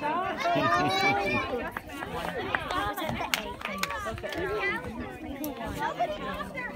Nobody knows their.